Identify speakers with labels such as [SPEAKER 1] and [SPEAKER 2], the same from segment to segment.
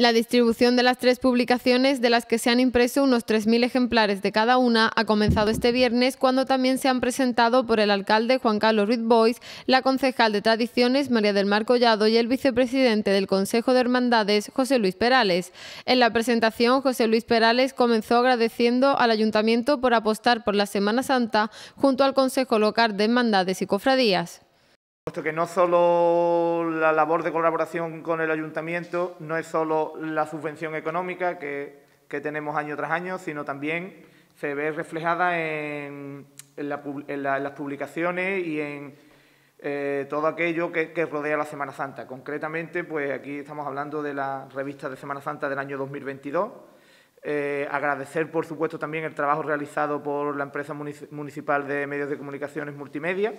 [SPEAKER 1] La distribución de las tres publicaciones, de las que se han impreso unos 3.000 ejemplares de cada una, ha comenzado este viernes, cuando también se han presentado por el alcalde Juan Carlos Ruiz Bois, la concejal de Tradiciones María del Mar Collado y el vicepresidente del Consejo de Hermandades José Luis Perales. En la presentación, José Luis Perales comenzó agradeciendo al Ayuntamiento por apostar por la Semana Santa junto al Consejo Local de Hermandades y Cofradías.
[SPEAKER 2] Puesto que no solo la labor de colaboración con el ayuntamiento, no es solo la subvención económica que, tenemos año tras año, sino también se ve reflejada en, las publicaciones y en eh, todo aquello que, rodea la Semana Santa. Concretamente, pues aquí estamos hablando de la revista de Semana Santa del año 2022. Eh, agradecer, por supuesto, también el trabajo realizado por la empresa municipal de medios de comunicaciones multimedia,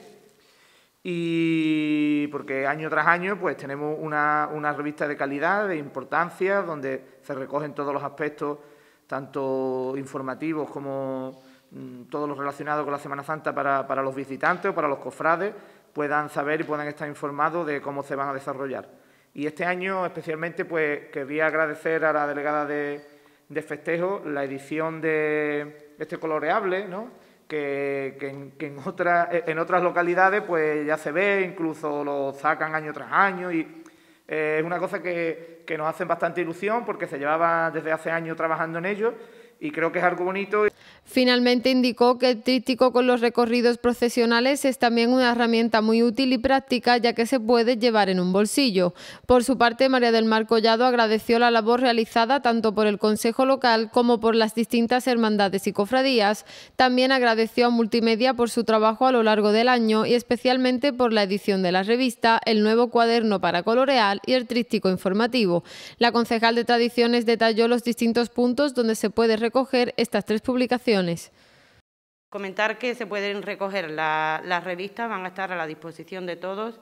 [SPEAKER 2] y porque año tras año pues tenemos una, revista de calidad, de importancia, donde se recogen todos los aspectos, tanto informativos como mm, todos los relacionados con la Semana Santa para, para, los visitantes o para los cofrades, puedan saber y puedan estar informados de cómo se van a desarrollar. Y este año especialmente pues querría agradecer a la delegada de, de festejo la edición de este coloreable, ¿no? Que, en, otras localidades pues ya se ve, incluso lo sacan año tras año y eh, es una cosa que, que nos hace bastante ilusión porque se llevaba desde hace años trabajando en ello y creo que es algo bonito.
[SPEAKER 1] Finalmente indicó que el tríptico con los recorridos procesionales es también una herramienta muy útil y práctica ya que se puede llevar en un bolsillo. Por su parte, María del Mar Collado agradeció la labor realizada tanto por el Consejo Local como por las distintas hermandades y cofradías. También agradeció a Multimedia por su trabajo a lo largo del año y especialmente por la edición de la revista, el nuevo cuaderno para colorear y el tríptico informativo. La concejal de Tradiciones detalló los distintos puntos donde se puede recoger estas tres publicaciones.
[SPEAKER 3] Comentar que se pueden recoger las revistas, van a estar a la disposición de todos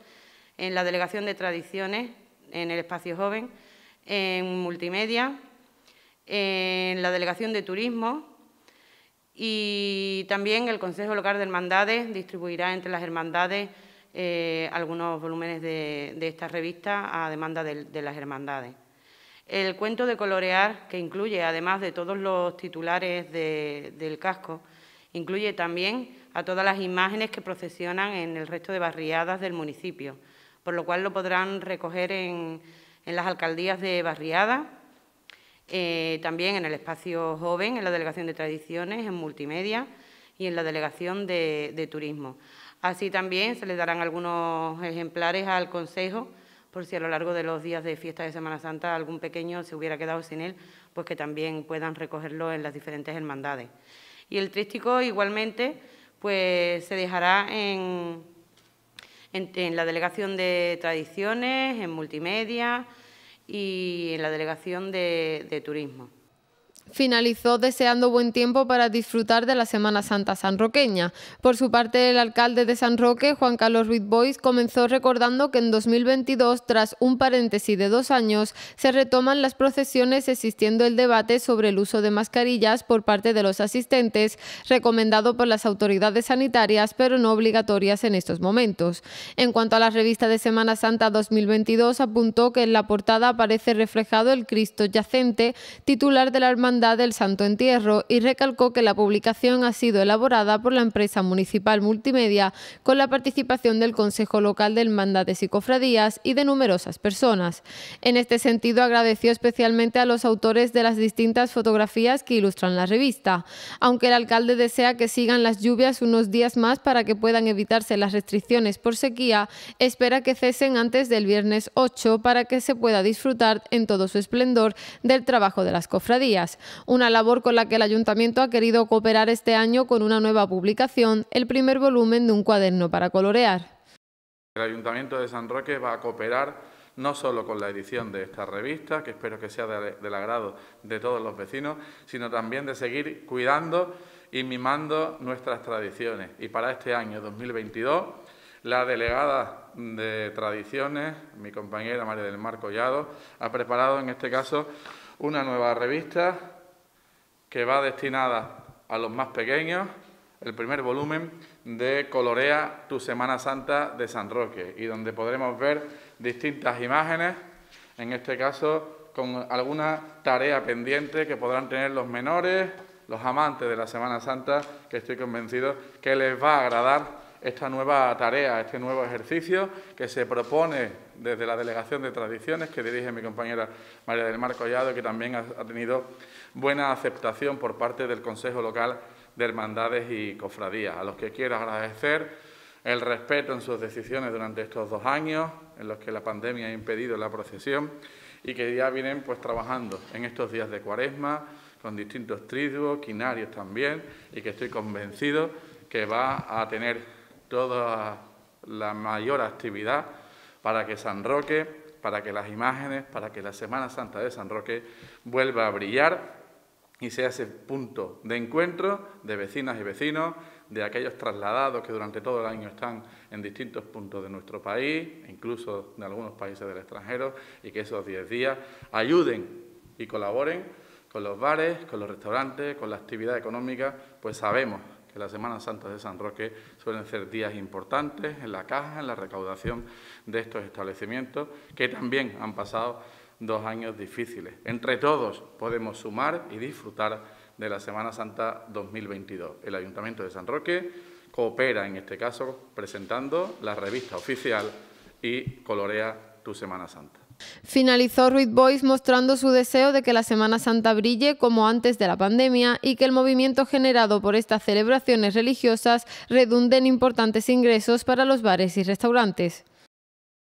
[SPEAKER 3] en la Delegación de Tradiciones, en el Espacio Joven, en Multimedia, en la Delegación de Turismo y también el Consejo Local de Hermandades distribuirá entre las hermandades eh, algunos volúmenes de, esta revista a demanda de las hermandades. El cuento de colorear, que incluye, además de todos los titulares del casco, incluye también a todas las imágenes que procesionan en el resto de barriadas del municipio, por lo cual lo podrán recoger en, las alcaldías de barriada, eh, también en el espacio joven, en la Delegación de Tradiciones, en multimedia y en la Delegación de Turismo. Así también se les darán algunos ejemplares al Consejo por si a lo largo de los días de fiesta de Semana Santa algún pequeño se hubiera quedado sin él, pues que también puedan recogerlo en las diferentes hermandades. Y el trístico igualmente pues se dejará en, en, la Delegación de Tradiciones, en Multimedia y en la Delegación de Turismo
[SPEAKER 1] finalizó deseando buen tiempo para disfrutar de la Semana Santa sanroqueña. Por su parte, el alcalde de San Roque, Juan Carlos Ruiz Bois, comenzó recordando que en 2022, tras un paréntesis de dos años, se retoman las procesiones existiendo el debate sobre el uso de mascarillas por parte de los asistentes, recomendado por las autoridades sanitarias, pero no obligatorias en estos momentos. En cuanto a la revista de Semana Santa 2022, apuntó que en la portada aparece reflejado el Cristo yacente, titular de la hermandad del Santo Entierro y recalcó que la publicación ha sido elaborada por la empresa municipal multimedia con la participación del Consejo Local de Hermandades y Cofradías y de numerosas personas. En este sentido, agradeció especialmente a los autores de las distintas fotografías que ilustran la revista. Aunque el alcalde desea que sigan las lluvias unos días más para que puedan evitarse las restricciones por sequía, espera que cesen antes del viernes 8 para que se pueda disfrutar en todo su esplendor del trabajo de las cofradías una labor con la que el ayuntamiento ha querido cooperar este año con una nueva publicación, el primer volumen de un cuaderno para colorear.
[SPEAKER 4] El Ayuntamiento de San Roque va a cooperar no solo con la edición de esta revista, que espero que sea del agrado de todos los vecinos, sino también de seguir cuidando y mimando nuestras tradiciones. Y para este año 2022, la delegada de Tradiciones, mi compañera María del Mar Collado, ha preparado en este caso una nueva revista que va destinada a los más pequeños, el primer volumen de Colorea tu Semana Santa de San Roque y donde podremos ver distintas imágenes, en este caso con alguna tarea pendiente que podrán tener los menores, los amantes de la Semana Santa, que estoy convencido que les va a agradar esta nueva tarea, este nuevo ejercicio que se propone desde la Delegación de Tradiciones que dirige mi compañera María del Mar Collado, que también ha, tenido buena aceptación por parte del Consejo Local de Hermandades y Cofradías, a los que quiero agradecer el respeto en sus decisiones durante estos dos años, en los que la pandemia ha impedido la procesión y que ya vienen pues trabajando en estos días de cuaresma con distintos triduos, quinarios también, y que estoy convencido que va a tener toda la mayor actividad para que San Roque, para que las imágenes, para que la Semana Santa de San Roque vuelva a brillar y sea ese punto de encuentro de vecinas y vecinos, de aquellos trasladados que durante todo el año están en distintos puntos de nuestro país, incluso de algunos países del extranjero, y que esos 10 días ayuden y colaboren con los bares, con los restaurantes, con la actividad económica, pues sabemos que la Semana Santa de San Roque suelen ser días importantes en la caja, en la recaudación de estos establecimientos, que también han pasado dos años difíciles. Entre todos podemos sumar y disfrutar de la Semana Santa 2022. El Ayuntamiento de San Roque coopera en este caso presentando la revista oficial y colorea tu Semana Santa.
[SPEAKER 1] Finalizó Ruiz Boys mostrando su deseo de que la Semana Santa brille como antes de la pandemia y que el movimiento generado por estas celebraciones religiosas redunde en importantes ingresos para los bares y restaurantes.